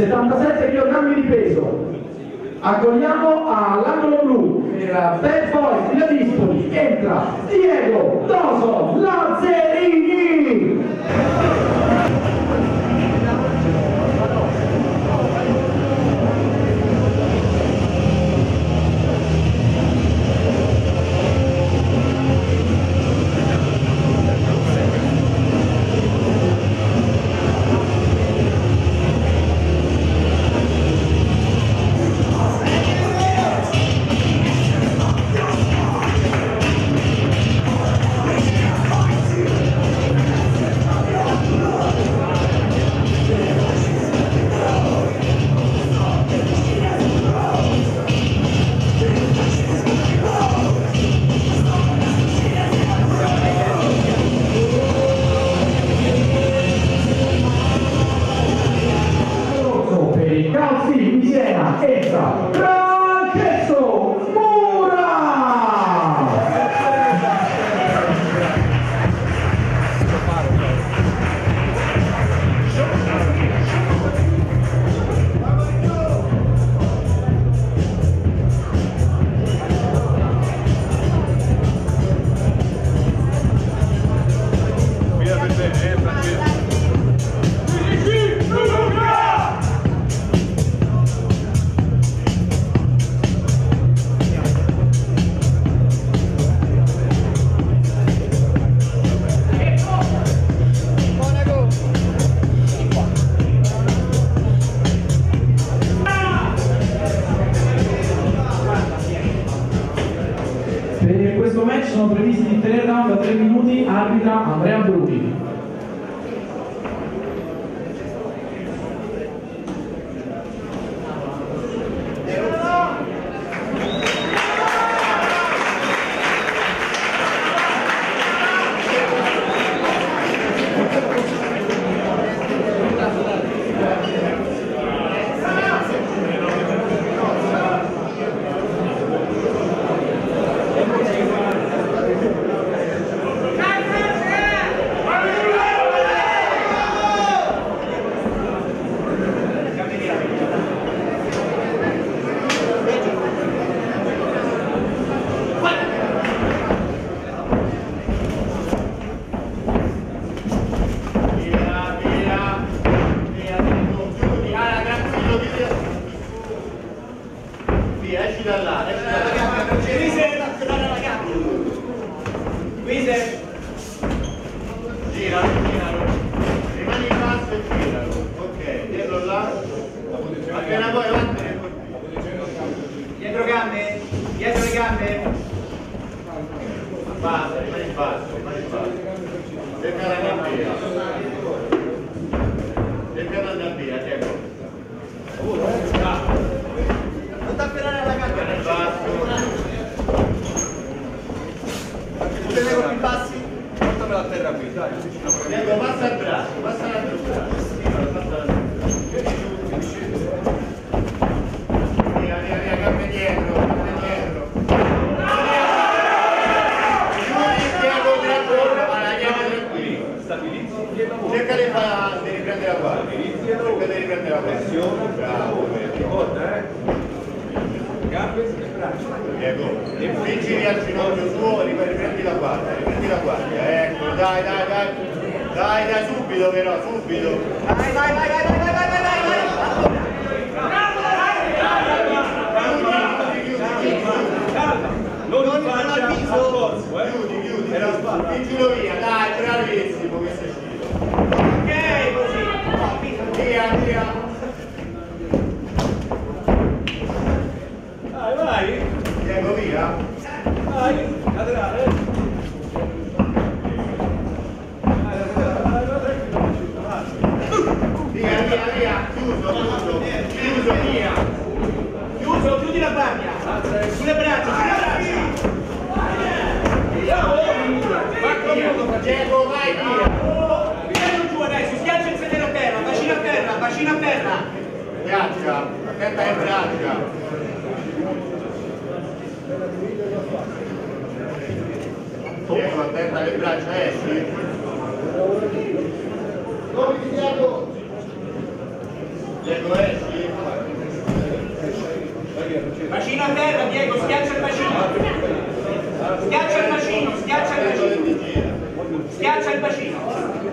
77 kg di peso. Accogliamo all'angolo blu per Bad Boys Villa Dispoli, entra Grazie, miseria, essa, processo! Questo match sono previsti 3 round a 3 minuti, arbitra Andrea Bruni. menos. Vaza, mais vaza, mais vaza. Ficará na pia. Ficará na pia até agora. Não está pirando ela, galera. Vaza. O delegado me passe. Bota-me a pedra, cuidado. Nego, passa atrás, passa atrás. Dai, dai, subito però, subito. Vai, vai, vai, vai, vai, vai, vai, vai, vai. Non faccia viso. corso, eh? Chiudi, chiudi, spingilo via, dai, bravissimo questo è uscito. Ok, così. Via, via. Vai, vai, Diego, via. vai, laterale. Aspetta in pratica. Pietro, attenta alle braccia, eh, esci. Corri Diego! Eh, Diego esci. Bacino a terra, Diego, schiaccia il bacino. Schiaccia il bacino, schiaccia il bacino. Schiaccia il bacino.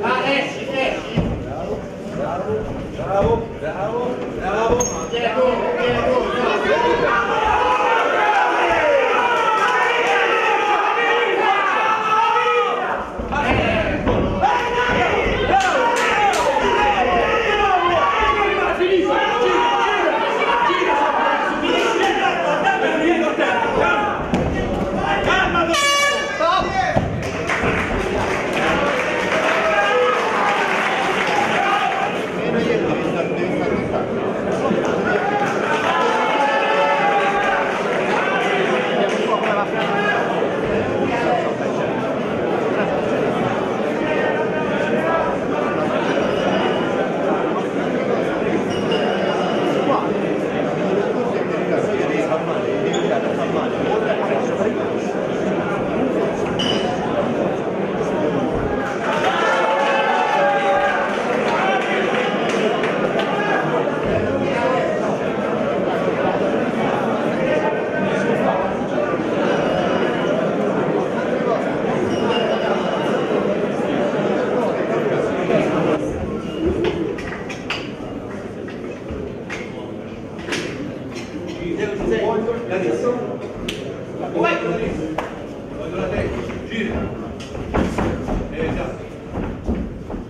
Ah, eh, esci, esci. Bravo, bravo, bravo, bravo. Llegó, llegó. adesso? Vai così voglio la testa gira eh, già.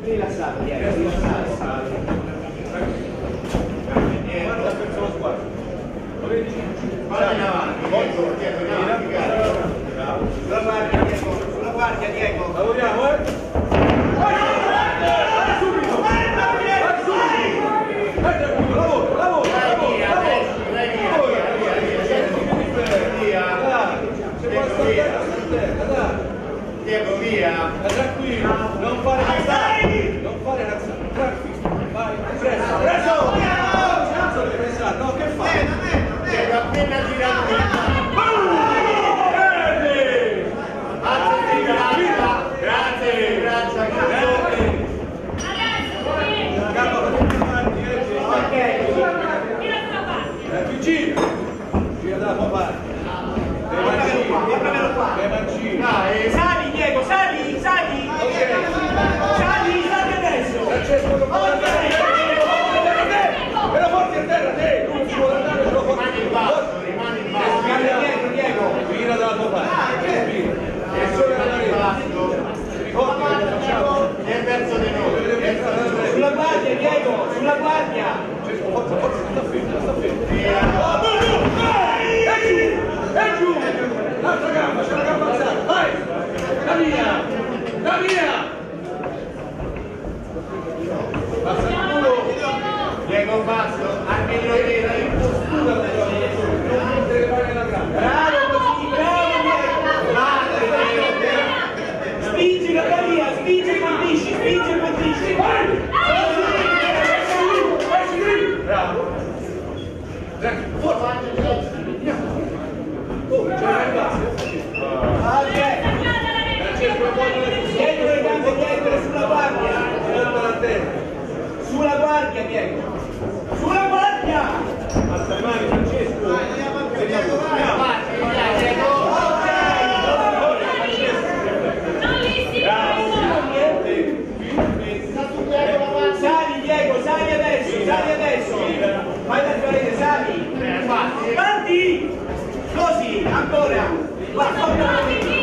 rilassato Diego rilassato guarda verso lo sguardo guarda in avanti. Molto dietro in avanti bravo sulla guardia Diego sulla guardia Diego. Lavoriamo eh? tranquillo, non fare cazzate, non fare cazzate, tranquillo, vai, presto, presto! Senza no che fai? Che appena girato guardia Diego sulla guardia! Alza le mani Francesco vediamo. Sali Diego, sali adesso, sali adesso! Vai da Fiorente, sali! Eh, Parti! Così, ancora! Guarda, guarda!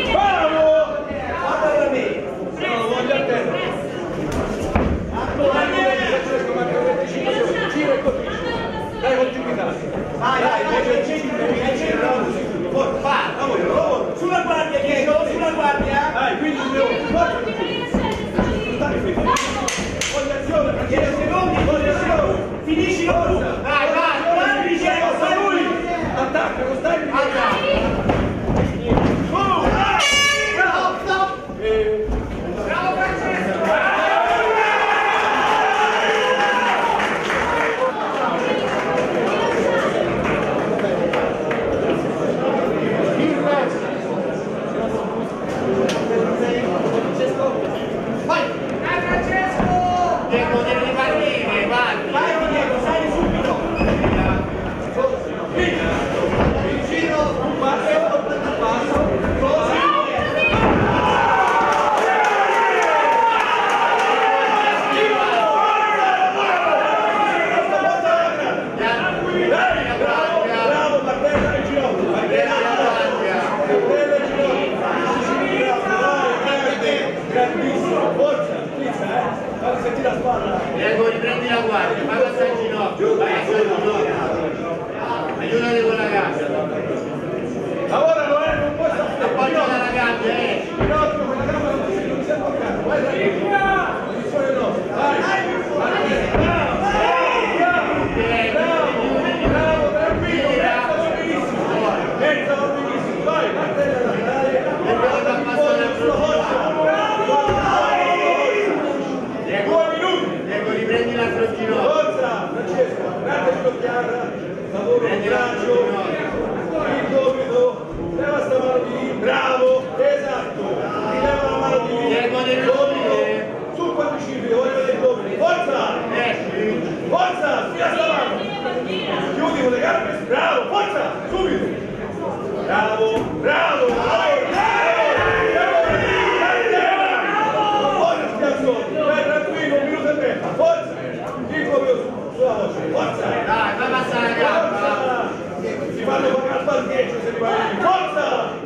quando con la spaldiezza se rimane forza!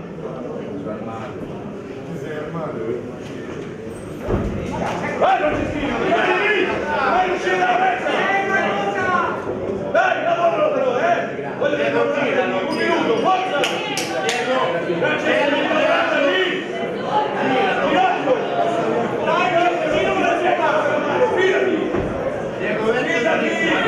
Vai Francescino, Vai lì! Vai uscire dalla mezza! Dai, lavoro però, eh! Voglio dire, un minuto, forza! Francescino, rimani lì! Tirato! Dai, Francescino, non si passa, fidati! Fidati!